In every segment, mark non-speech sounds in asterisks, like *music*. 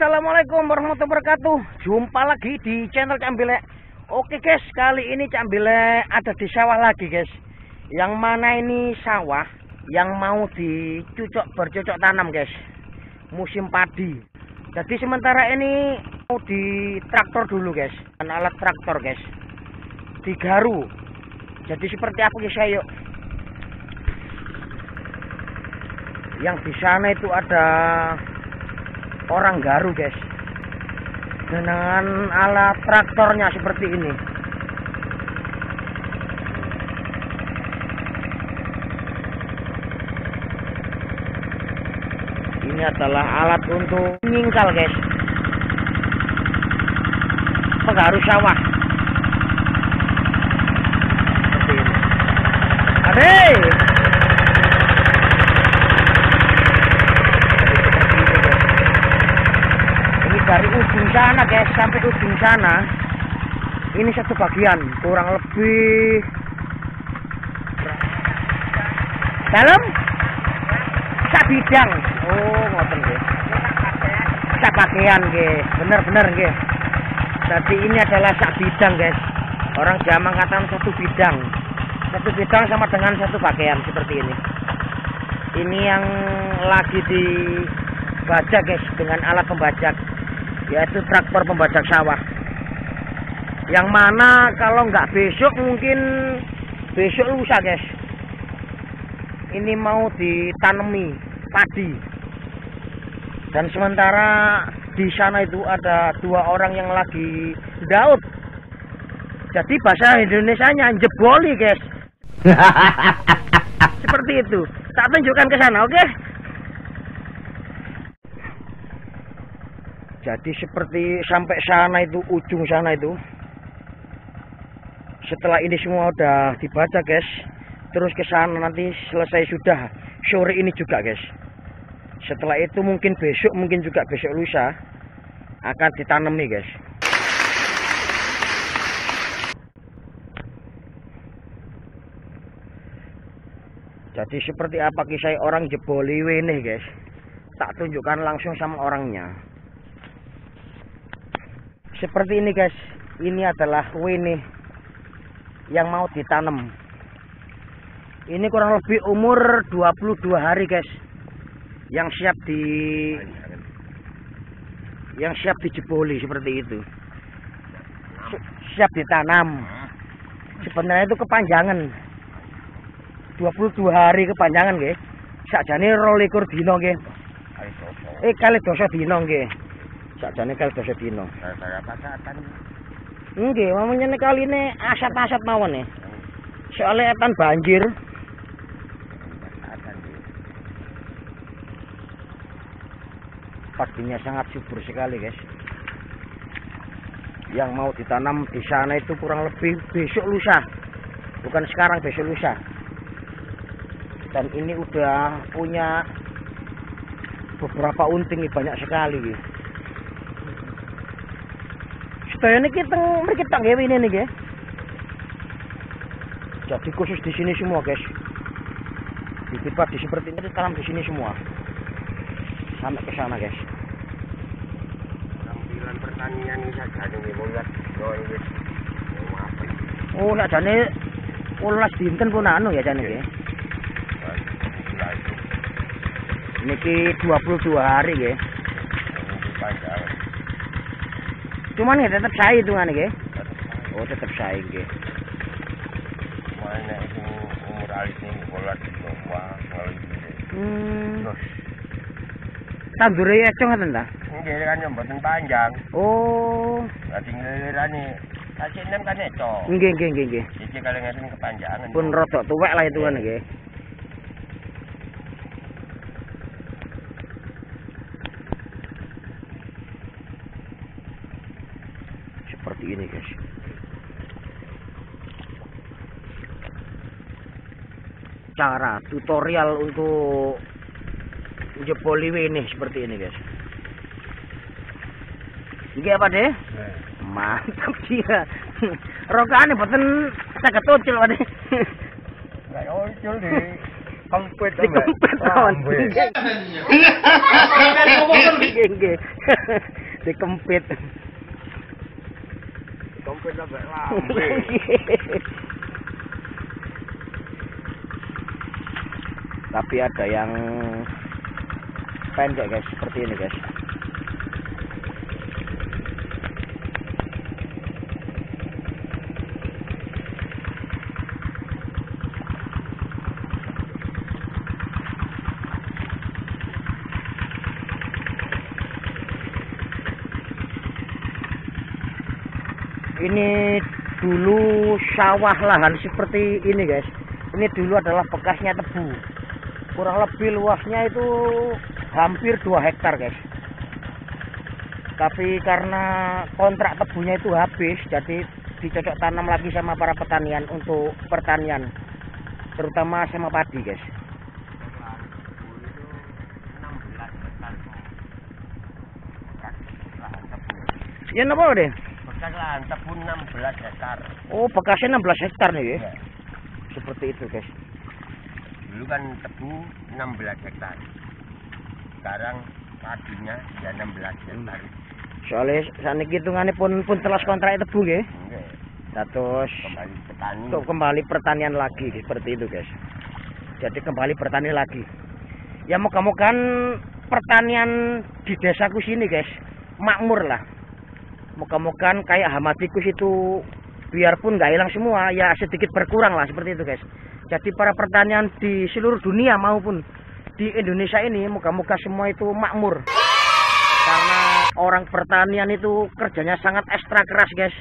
assalamualaikum warahmatullahi wabarakatuh. Jumpa lagi di channel Cambile. Oke guys, kali ini Cambile ada di sawah lagi guys. Yang mana ini sawah yang mau dicucok bercocok tanam guys. Musim padi. Jadi sementara ini mau di traktor dulu guys. Dengan alat traktor guys. Digaru. Jadi seperti apa guys ayo. Yang di sana itu ada orang garu guys. Dengan alat traktornya seperti ini. Ini adalah alat untuk nyingkal guys. Penggaru sawah. Seperti ini! dari ujung sana guys sampai ujung sana. Ini satu bagian kurang lebih. Dalam? Sak bidang. Oh ngoten nggih. Sak bagian nggih bener-bener nggih. Jadi ini adalah sak bidang guys. Orang Jawa mengatakan satu bidang. Satu bidang sama dengan satu bagian seperti ini. Ini yang lagi dibajak guys dengan alat pembajak yaitu traktor pembajak sawah. Yang mana kalau nggak besok mungkin besok lusa guys. Ini mau ditanami padi. Dan sementara di sana itu ada dua orang yang lagi daud. Jadi bahasa Indonesia nya jeboli guys. *laughs* Seperti itu. Tak tunjukkan ke sana oke? okay? Jadi seperti sampai sana itu ujung sana itu setelah ini semua udah dibaca guys terus ke sana nanti selesai sudah sore ini juga guys. Setelah itu mungkin besok mungkin juga besok lusa akan ditanami guys. Jadi seperti apa kisah orang jeboli ini guys tak tunjukkan langsung sama orangnya seperti ini guys. Ini adalah wini yang mau ditanam. Ini kurang lebih umur 22 hari guys. Yang siap di yang siap dijeboli seperti itu. Siap ditanam. Sebenarnya itu kepanjangan. 22 hari kepanjangan guys sakjane rolikur dino nggih. Eh kali dosa dino nggih sakjane dino Saya pasatan. nggih mamanya kali ini asap-asap mawon nih soalnya kan banjir. Pasatan. padinya sangat subur sekali guys. Yang mau ditanam di sana itu kurang lebih besok lusa. Bukan sekarang besok lusa. Dan ini udah punya beberapa unting nih, banyak sekali sedaya ini kita mriki tak ngewe ini nih guys jadi khusus di sini semua guys bibit padi seperti ini ditanam di sini semua sampai ke sana guys Tampilan pertanian ini saja nih lihat oh ini? Oh, nak jane ulas dinten pun anu ya jane nggih. Niki 22 hari nggih. panjang. Cuman ya tetap saya hitungan nggih. Oh, tetap saya nggih. Mana itu umur alis ini bola di bawah kalau ini. Hmm. Terus Tandure ya cong ngoten ta? ini kan yang mboten panjang. Oh, Berarti ngelirani kasih enam kan itu. nggih nggih nggih nggih. Jadi kalau ngeten kepanjangan. Pun rodok tuwek lah hitungan nggih. Cara tutorial untuk jeboli ini seperti ini, guys. Iki apa deh? Eh. Mantap dia. Rokane boten saged ucul Pak. Enggak ucul di Kempit Di kempit lawan. Nggih, nggih. Dikempit. Kempit sampai lambe. Tapi ada yang pendek guys, seperti ini guys. Ini dulu sawah lahan seperti ini guys. Ini dulu adalah bekasnya tebu. Kurang lebih luasnya itu hampir 2 hektar guys. Tapi karena kontrak tebunya itu habis, jadi dicocok tanam lagi sama para petanian untuk pertanian, terutama sama padi guys. Ya napa deh? Bekas lahan tebu 16 hektar. Oh, bekasnya 16 hektar nih ya. Ya. Seperti itu guys. Dulu kan tebu 16 hektar. Sekarang padinya ya 16 hektar. Soalnya saat hitungannya pun pun telas kontrak tebu. Nggih. Terus Kembali petani. untuk kembali pertanian lagi seperti itu guys. Jadi kembali pertanian lagi. Ya moga-moga pertanian di desaku sini guys makmur lah. Moga-moga kayak Hamatikus itu biarpun nggak hilang semua ya sedikit berkurang lah seperti itu guys. Jadi para pertanian di seluruh dunia maupun di Indonesia ini moga-moga semua itu makmur. Karena orang pertanian itu kerjanya sangat ekstra keras guys.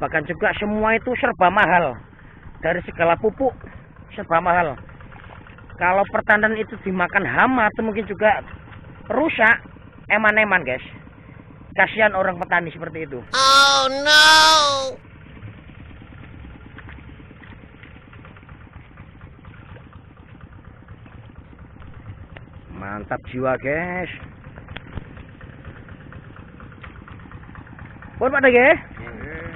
Bahkan juga semua itu serba mahal. Dari segala pupuk serba mahal. Kalau pertanian itu dimakan hama atau mungkin juga rusak, eman-eman guys. Kasihan orang petani seperti itu. Oh no! Mantap jiwa guys. Pak Dege, Nggih.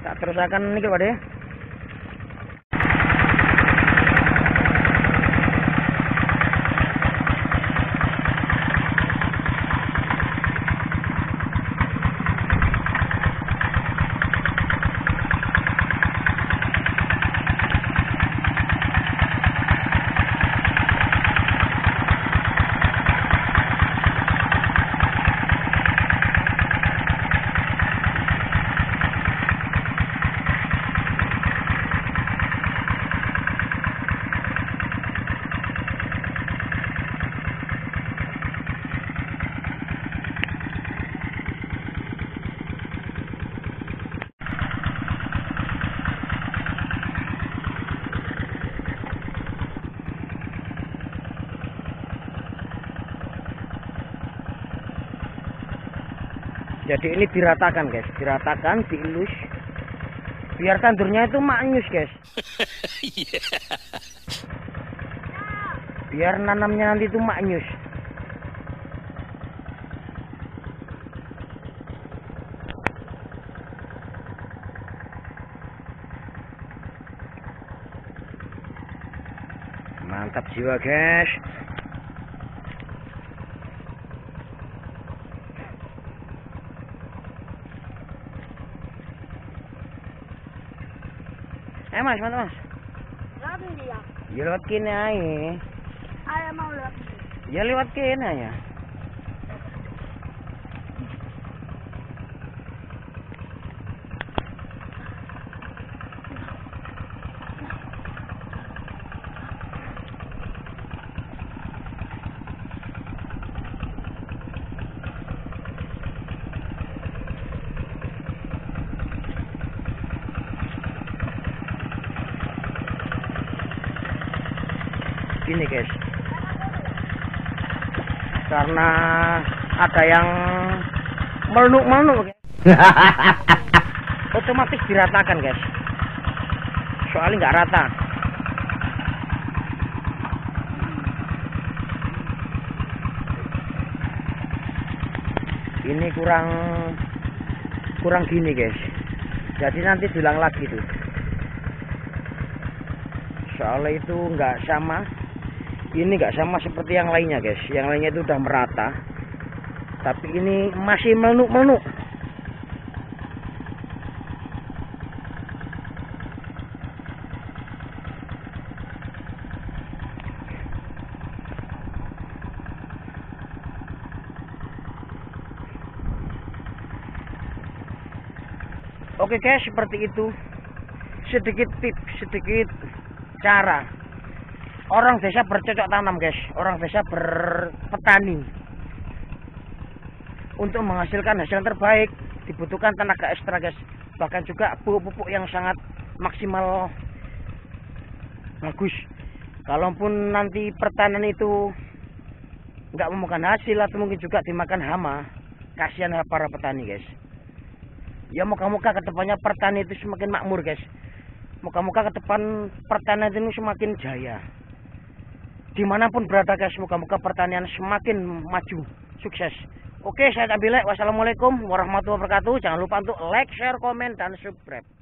tak terusakan ini Pak Dege. Jadi ini diratakan guys, diratakan, dielus. Biar tandurnya itu maknyus guys. Biar nanamnya nanti itu maknyus. Mantap jiwa guys. Eh mas, mana mas? Lagi dia. Ya lewat kene ae. Ayah mau lihat. Ya lewat kene ya. Gini guys. Karena ada yang melunuk-melunuk guys. *laughs* Otomatis diratakan guys. Soalnya nggak rata. Ini kurang kurang gini guys. Jadi nanti bilang lagi tuh. Soalnya itu nggak sama ini nggak sama seperti yang lainnya guys yang lainnya itu udah merata tapi ini masih meluk-meluk Oke guys, seperti itu. Sedikit tips, sedikit cara. Orang desa bercocok tanam guys, orang desa berpetani. Untuk menghasilkan hasil yang terbaik dibutuhkan tenaga ekstra guys. Bahkan juga pupuk-pupuk yang sangat maksimal bagus. Kalaupun nanti pertanian itu nggak memakan hasil atau mungkin juga dimakan hama, kasihan para petani guys ya moga-moga ke depannya pertanian itu semakin makmur guys moga-moga ke depan pertanian itu semakin jaya di mana pun berada guys moga-moga pertanian semakin maju sukses. Oke saya Abile wassalamualaikum warahmatullahi wabarakatuh. Jangan lupa untuk like share komen dan subscribe